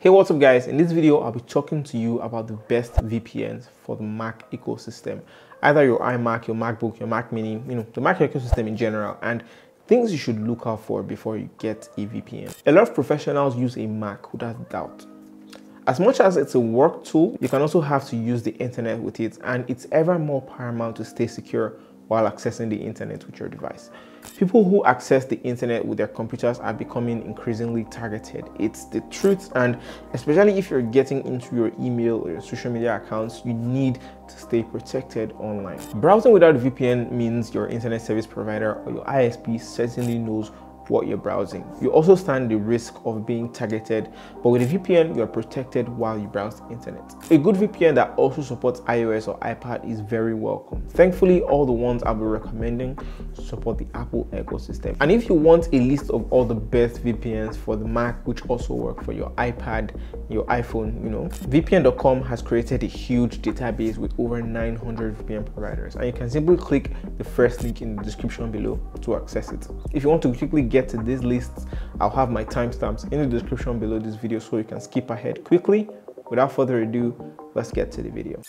Hey, what's up guys? In this video, I'll be talking to you about the best VPNs for the Mac ecosystem. Either your iMac, your MacBook, your Mac Mini, you know, the Mac ecosystem in general, and things you should look out for before you get a VPN. A lot of professionals use a Mac without doubt. As much as it's a work tool, you can also have to use the internet with it, and it's ever more paramount to stay secure while accessing the internet with your device. People who access the internet with their computers are becoming increasingly targeted. It's the truth, and especially if you're getting into your email or your social media accounts, you need to stay protected online. Browsing without VPN means your internet service provider or your ISP certainly knows what you're browsing. You also stand the risk of being targeted, but with a VPN, you're protected while you browse the internet. A good VPN that also supports iOS or iPad is very welcome. Thankfully, all the ones I'll be recommending support the Apple ecosystem. And if you want a list of all the best VPNs for the Mac, which also work for your iPad, your iPhone, you know, VPN.com has created a huge database with over 900 VPN providers, and you can simply click the first link in the description below to access it. If you want to quickly get get to these lists, I'll have my timestamps in the description below this video so you can skip ahead quickly. Without further ado, let's get to the video.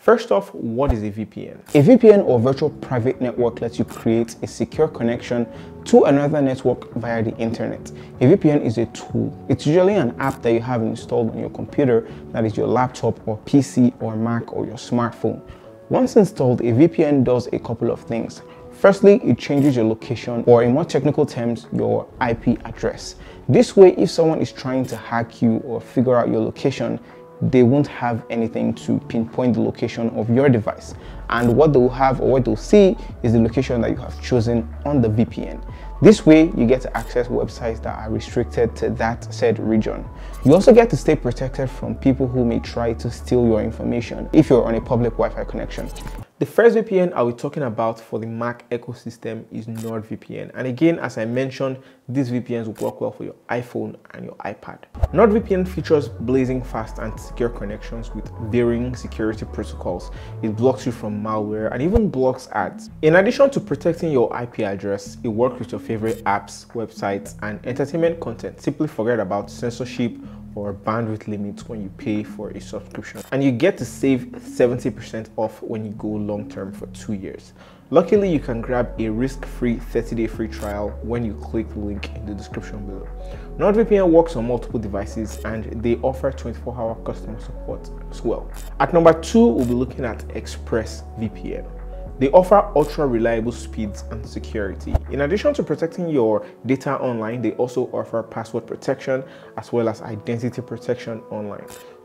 First off, what is a VPN? A VPN or virtual private network lets you create a secure connection to another network via the internet. A VPN is a tool. It's usually an app that you have installed on your computer, that is your laptop or PC or Mac or your smartphone. Once installed, a VPN does a couple of things. Firstly, it changes your location, or in more technical terms, your IP address. This way, if someone is trying to hack you or figure out your location, they won't have anything to pinpoint the location of your device. And what they'll have or what they'll see is the location that you have chosen on the VPN. This way, you get to access websites that are restricted to that said region. You also get to stay protected from people who may try to steal your information if you're on a public Wi-Fi connection. The first VPN I'll be talking about for the Mac ecosystem is NordVPN. And again, as I mentioned, these VPNs will work well for your iPhone and your iPad. NordVPN features blazing fast and secure connections with varying security protocols. It blocks you from malware and even blocks ads. In addition to protecting your IP address, it works with your favorite apps, websites, and entertainment content. Simply forget about censorship or bandwidth limits when you pay for a subscription. And you get to save 70% off when you go long term for two years. Luckily, you can grab a risk-free 30-day free trial when you click the link in the description below. NordVPN works on multiple devices and they offer 24-hour customer support as well. At number two, we'll be looking at ExpressVPN. They offer ultra reliable speeds and security. In addition to protecting your data online, they also offer password protection as well as identity protection online.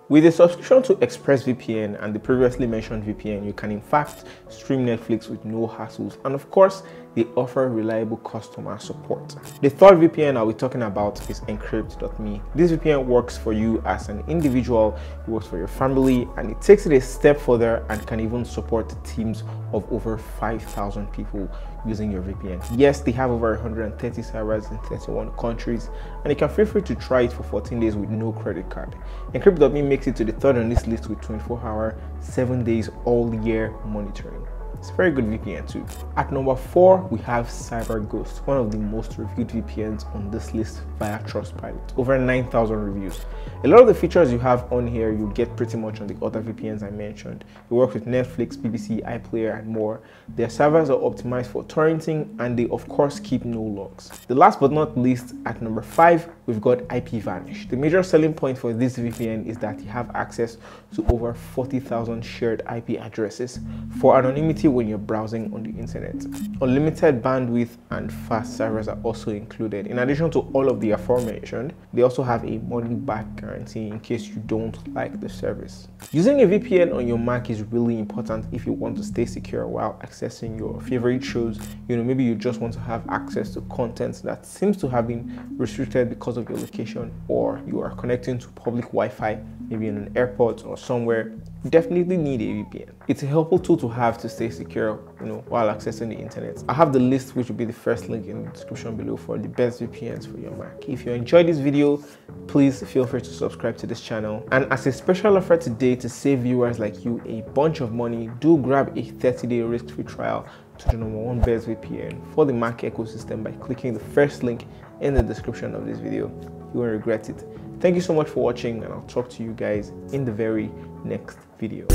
With a subscription to ExpressVPN and the previously mentioned VPN, you can in fact stream Netflix with no hassles. And of course, they offer reliable customer support. The third VPN I'll be talking about is Encrypt.me. This VPN works for you as an individual, it works for your family, and it takes it a step further and can even support teams of over 5,000 people using your VPN. Yes, they have over 130 servers in 31 countries, and you can feel free to try it for 14 days with no credit card. Encrypt.me makes it to the third on this list with 24 hour, 7 days all year monitoring. It's very good VPN too. At number four, we have CyberGhost, one of the most reviewed VPNs on this list via Trustpilot. Over 9,000 reviews. A lot of the features you have on here, you get pretty much on the other VPNs I mentioned. It works with Netflix, BBC, iPlayer, and more. Their servers are optimized for torrenting, and they of course keep no logs. The last but not least, at number five, we've got IPVanish. The major selling point for this VPN is that you have access to over 40,000 shared IP addresses for anonymity when you're browsing on the internet. Unlimited bandwidth and fast servers are also included. In addition to all of the aforementioned, they also have a money back guarantee in case you don't like the service. Using a VPN on your Mac is really important if you want to stay secure while accessing your favorite shows. You know, maybe you just want to have access to content that seems to have been restricted because of your location or you are connecting to public Wi-Fi, maybe in an airport or somewhere you definitely need a VPN. It's a helpful tool to have to stay secure, you know, while accessing the internet. I have the list which will be the first link in the description below for the best VPNs for your Mac. If you enjoyed this video, please feel free to subscribe to this channel. And as a special offer today to save viewers like you a bunch of money, do grab a 30-day risk-free trial to the number one best VPN for the Mac ecosystem by clicking the first link in the description of this video. You won't regret it. Thank you so much for watching and I'll talk to you guys in the very next video.